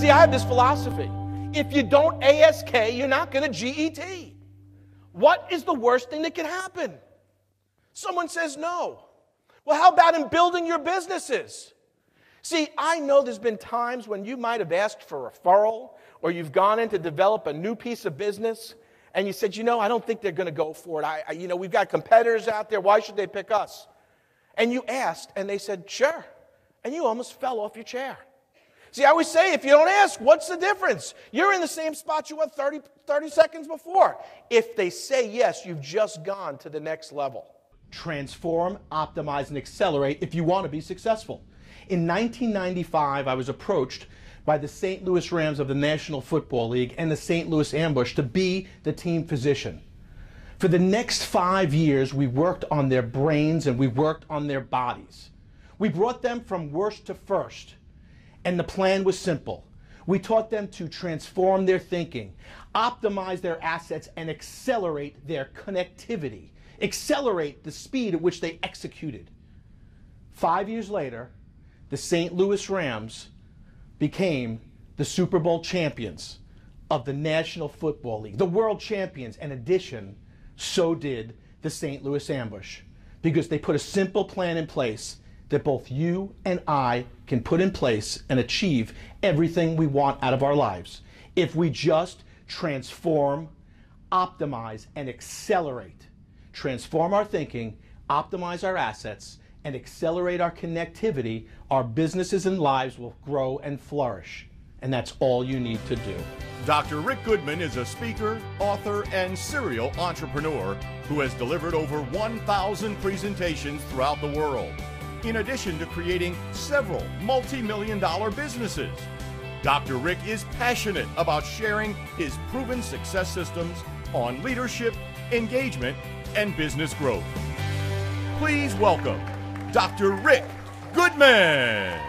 See, I have this philosophy. If you don't ASK, you're not going to GET. What is the worst thing that can happen? Someone says no. Well, how about in building your businesses? See, I know there's been times when you might have asked for a referral or you've gone in to develop a new piece of business and you said, you know, I don't think they're going to go for it. I, I, you know, we've got competitors out there. Why should they pick us? And you asked and they said, sure. And you almost fell off your chair. See, I always say, if you don't ask, what's the difference? You're in the same spot you were 30, 30 seconds before. If they say yes, you've just gone to the next level. Transform, optimize, and accelerate if you want to be successful. In 1995, I was approached by the St. Louis Rams of the National Football League and the St. Louis Ambush to be the team physician. For the next five years, we worked on their brains and we worked on their bodies. We brought them from worst to first, and the plan was simple. We taught them to transform their thinking, optimize their assets, and accelerate their connectivity, accelerate the speed at which they executed. Five years later, the St. Louis Rams became the Super Bowl champions of the National Football League, the world champions. In addition, so did the St. Louis Ambush because they put a simple plan in place that both you and I can put in place and achieve everything we want out of our lives if we just transform, optimize, and accelerate. Transform our thinking, optimize our assets, and accelerate our connectivity, our businesses and lives will grow and flourish. And that's all you need to do. Dr. Rick Goodman is a speaker, author, and serial entrepreneur who has delivered over 1,000 presentations throughout the world, in addition to creating several multi million dollar businesses. Dr. Rick is passionate about sharing his proven success systems on leadership, engagement, and business growth. Please welcome Dr. Rick Goodman.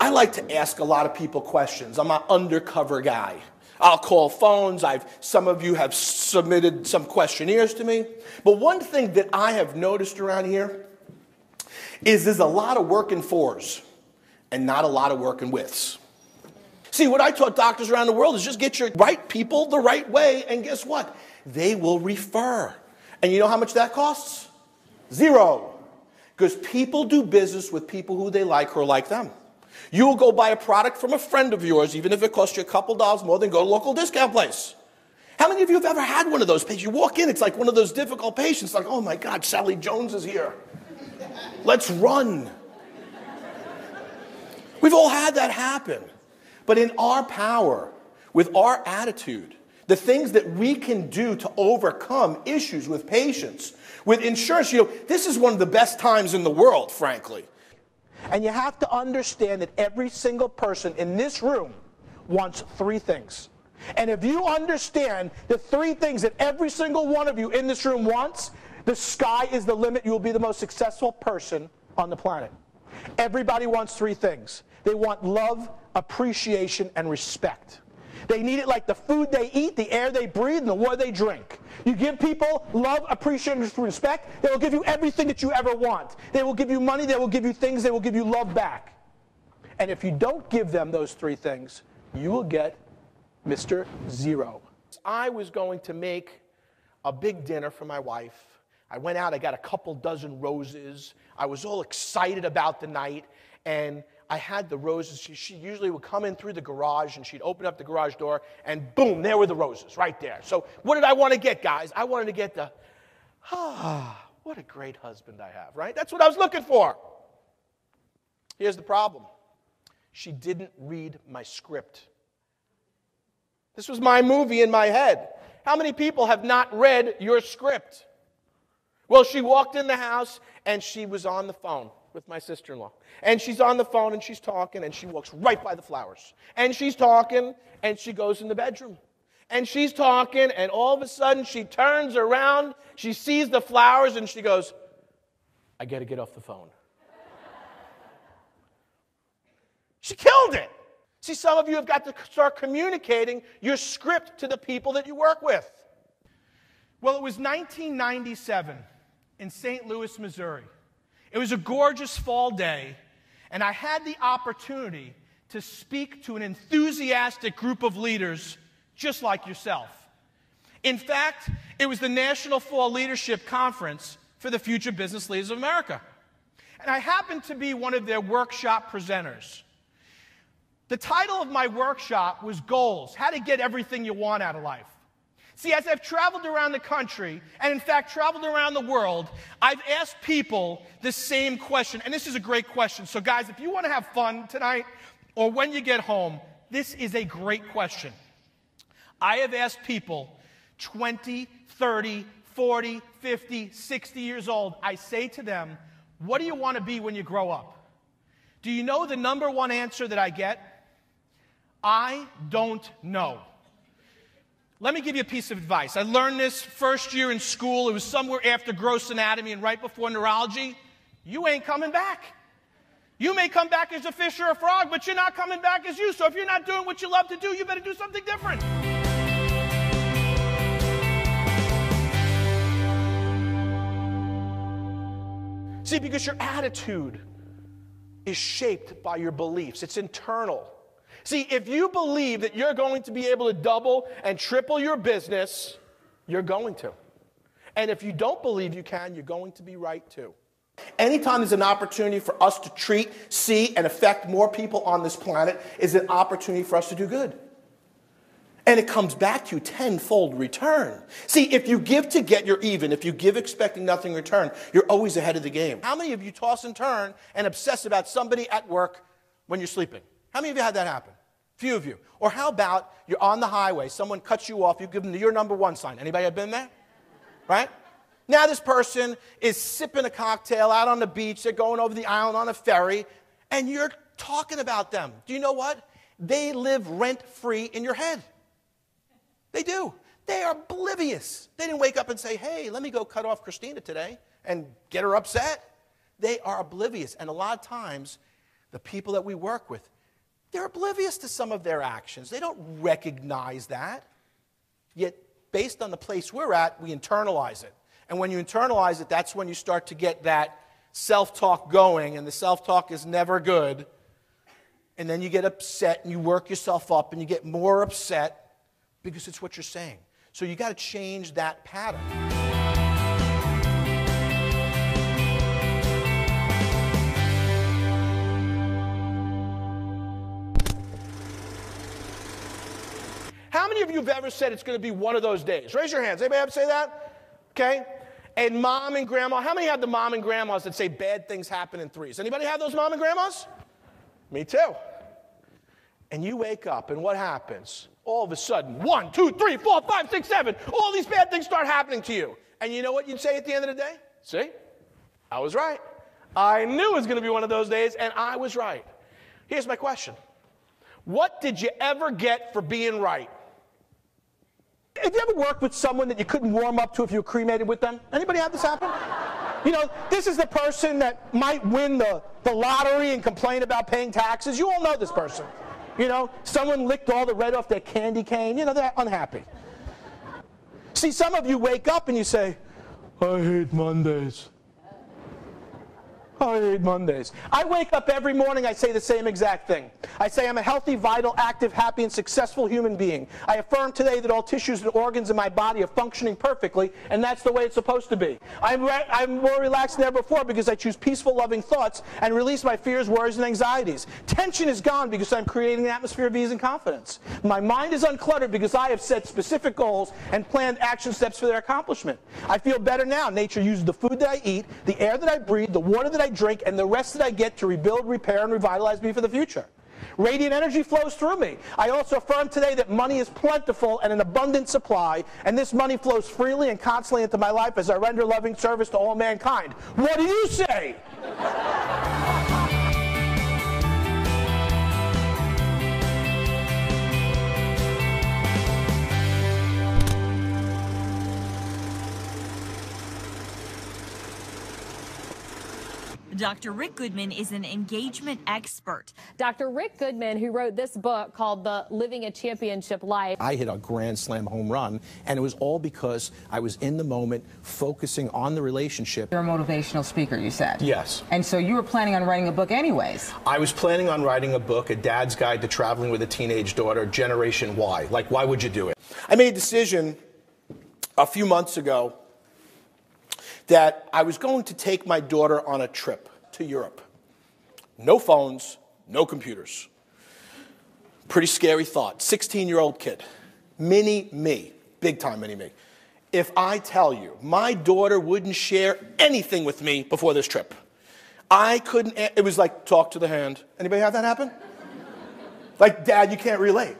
I like to ask a lot of people questions. I'm an undercover guy. I'll call phones. I've, some of you have submitted some questionnaires to me. But one thing that I have noticed around here is there's a lot of working fours and not a lot of working withs. See, what I taught doctors around the world is just get your right people the right way, and guess what? They will refer. And you know how much that costs? Zero. Because people do business with people who they like or like them. You will go buy a product from a friend of yours, even if it costs you a couple dollars more than go to a local discount place. How many of you have ever had one of those patients? You walk in, it's like one of those difficult patients, like, oh my God, Sally Jones is here. Let's run. We've all had that happen. But in our power, with our attitude, the things that we can do to overcome issues with patients, with insurance, you know, this is one of the best times in the world, frankly. And you have to understand that every single person in this room wants three things. And if you understand the three things that every single one of you in this room wants, the sky is the limit. You will be the most successful person on the planet. Everybody wants three things they want love, appreciation, and respect. They need it like the food they eat, the air they breathe, and the water they drink. You give people love, appreciation, and respect, they will give you everything that you ever want. They will give you money, they will give you things, they will give you love back. And if you don't give them those three things, you will get Mr. Zero. I was going to make a big dinner for my wife. I went out, I got a couple dozen roses. I was all excited about the night, and I had the roses. She, she, usually would come in through the garage and she'd open up the garage door and boom, there were the roses right there. So, what did I want to get, guys? I wanted to get the, ah, what a great husband I have, right? That's what I was looking for. Here's the problem she didn't read my script. This was my movie in my head. How many people have not read your script? Well, she walked in the house and she was on the phone with my sister in law. And she's on the phone and she's talking and she walks right by the flowers. And she's talking and she goes in the bedroom. And she's talking and all of a sudden she turns around, she sees the flowers and she goes, I got to get off the phone. she killed it. See, some of you have got to start communicating your script to the people that you work with. Well, it was 1997 in St. Louis, Missouri. It was a gorgeous fall day, and I had the opportunity to speak to an enthusiastic group of leaders just like yourself. In fact, it was the National Fall Leadership Conference for the Future Business Leaders of America. And I happened to be one of their workshop presenters. The title of my workshop was Goals How to Get Everything You Want Out of Life. See, as I've traveled around the country, and in fact traveled around the world, I've asked people the same question. And this is a great question. So, guys, if you want to have fun tonight or when you get home, this is a great question. I have asked people 20, 30, 40, 50, 60 years old, I say to them, What do you want to be when you grow up? Do you know the number one answer that I get? I don't know. Let me give you a piece of advice. I learned this first year in school. It was somewhere after gross anatomy and right before neurology. You ain't coming back. You may come back as a fish or a frog, but you're not coming back as you. So if you're not doing what you love to do, you better do something different. See, because your attitude is shaped by your beliefs, it's internal. See, if you believe that you're going to be able to double and triple your business, you're going to. And if you don't believe you can, you're going to be right too. Anytime there's an opportunity for us to treat, see, and affect more people on this planet is an opportunity for us to do good. And it comes back to you tenfold return. See, if you give to get, you're even. If you give expecting nothing in return, you're always ahead of the game. How many of you toss and turn and obsess about somebody at work when you're sleeping? How many of you had that happen? Few of you. Or how about you're on the highway, someone cuts you off, you give them your number one sign. Anybody have been there? Right? Now this person is sipping a cocktail out on the beach, they're going over the island on a ferry, and you're talking about them. Do you know what? They live rent free in your head. They do. They are oblivious. They didn't wake up and say, hey, let me go cut off Christina today and get her upset. They are oblivious. And a lot of times, the people that we work with, they're oblivious to some of their actions. They don't recognize that. Yet, based on the place we're at, we internalize it. And when you internalize it, that's when you start to get that self talk going, and the self talk is never good. And then you get upset and you work yourself up and you get more upset because it's what you're saying. So you got to change that pattern. Of you have ever said it's going to be one of those days? Raise your hands. Anybody ever say that? Okay. And mom and grandma, how many have the mom and grandmas that say bad things happen in threes? Anybody have those mom and grandmas? Me too. And you wake up, and what happens? All of a sudden, one, two, three, four, five, six, seven, all these bad things start happening to you. And you know what you'd say at the end of the day? See? I was right. I knew it was going to be one of those days, and I was right. Here's my question What did you ever get for being right? Have you ever worked with someone that you couldn't warm up to if you were cremated with them? Anybody have this happen? You know, this is the person that might win the, the lottery and complain about paying taxes. You all know this person. You know, someone licked all the red off their candy cane. You know, they're unhappy. See, some of you wake up and you say, I hate Mondays. I hate Mondays. I wake up every morning, I say the same exact thing. I say I'm a healthy, vital, active, happy, and successful human being. I affirm today that all tissues and organs in my body are functioning perfectly, and that's the way it's supposed to be. I'm, re- I'm more relaxed than ever before because I choose peaceful, loving thoughts and release my fears, worries, and anxieties. Tension is gone because I'm creating an atmosphere of ease and confidence. My mind is uncluttered because I have set specific goals and planned action steps for their accomplishment. I feel better now. Nature uses the food that I eat, the air that I breathe, the water that I drink, and the rest that I get to rebuild, repair, and revitalize me for the future. Radiant energy flows through me. I also affirm today that money is plentiful and an abundant supply, and this money flows freely and constantly into my life as I render loving service to all mankind. What do you say? Dr. Rick Goodman is an engagement expert. Dr. Rick Goodman, who wrote this book called The Living a Championship Life. I hit a grand slam home run, and it was all because I was in the moment, focusing on the relationship. You're a motivational speaker, you said. Yes. And so you were planning on writing a book anyways. I was planning on writing a book, A Dad's Guide to Traveling with a Teenage Daughter, Generation Y. Like, why would you do it? I made a decision a few months ago that I was going to take my daughter on a trip to Europe. No phones, no computers. Pretty scary thought. 16 year old kid. Mini me. Big time mini me. If I tell you my daughter wouldn't share anything with me before this trip, I couldn't, it was like talk to the hand. Anybody have that happen? like, dad, you can't relate.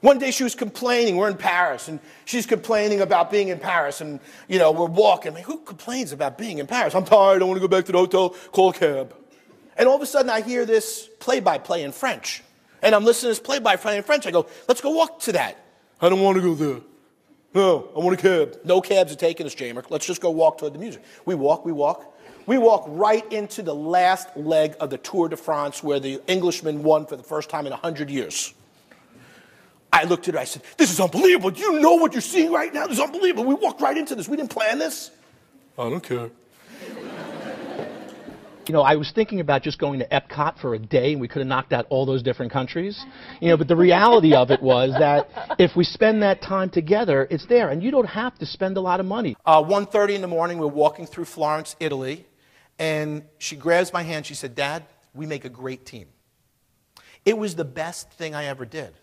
One day she was complaining, we're in Paris, and she's complaining about being in Paris, and you know, we're walking. Mean, who complains about being in Paris? I'm tired, I want to go back to the hotel, call a cab. And all of a sudden I hear this play-by-play in French. And I'm listening to this play-by-play in French. I go, let's go walk to that. I don't want to go there. No, I want a cab. No cabs are taking us, Jamer. Let's just go walk toward the music. We walk, we walk. We walk right into the last leg of the Tour de France where the Englishman won for the first time in 100 years. I looked at her, I said, This is unbelievable. Do you know what you're seeing right now? This is unbelievable. We walked right into this. We didn't plan this. I don't care. You know, I was thinking about just going to Epcot for a day and we could have knocked out all those different countries. You know, but the reality of it was that if we spend that time together, it's there. And you don't have to spend a lot of money. Uh, 1.30 in the morning, we're walking through Florence, Italy, and she grabs my hand. She said, Dad, we make a great team. It was the best thing I ever did.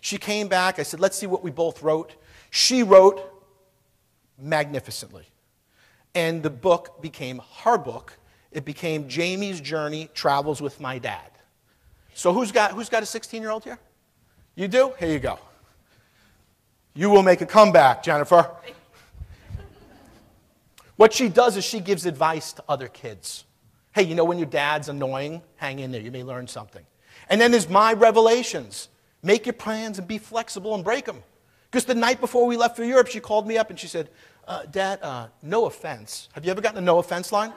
She came back. I said, let's see what we both wrote. She wrote magnificently. And the book became her book. It became Jamie's Journey Travels with My Dad. So who's got, who's got a 16 year old here? You do? Here you go. You will make a comeback, Jennifer. What she does is she gives advice to other kids. Hey, you know when your dad's annoying? Hang in there. You may learn something. And then there's my revelations. Make your plans and be flexible and break them. Because the night before we left for Europe, she called me up and she said, uh, Dad, uh, no offense. Have you ever gotten a no offense line?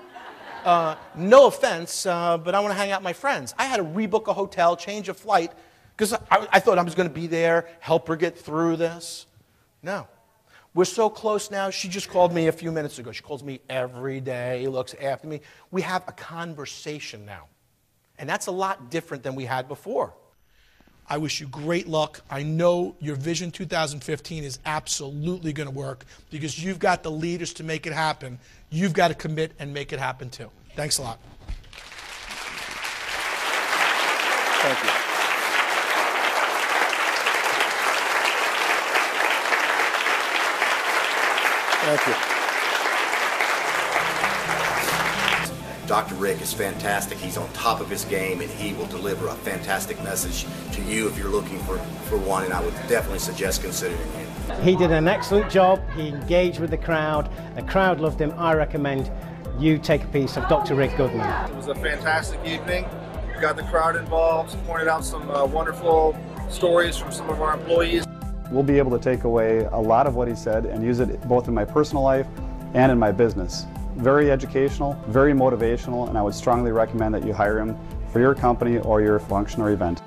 Uh, no offense, uh, but I want to hang out with my friends. I had to rebook a hotel, change a flight, because I, I, thought I was going to be there, help her get through this. No. We're so close now. She just called me a few minutes ago. She calls me every day, looks after me. We have a conversation now. And that's a lot different than we had before. I wish you great luck. I know your Vision 2015 is absolutely going to work because you've got the leaders to make it happen. You've got to commit and make it happen too. Thanks a lot. Thank you. Thank you. Dr. Rick is fantastic. He's on top of his game and he will deliver a fantastic message to you if you're looking for, for one, and I would definitely suggest considering him. He did an excellent job. He engaged with the crowd. The crowd loved him. I recommend you take a piece of Dr. Rick Goodman. It was a fantastic evening. We got the crowd involved, pointed out some uh, wonderful stories from some of our employees. We'll be able to take away a lot of what he said and use it both in my personal life and in my business very educational, very motivational, and I would strongly recommend that you hire him for your company or your function or event.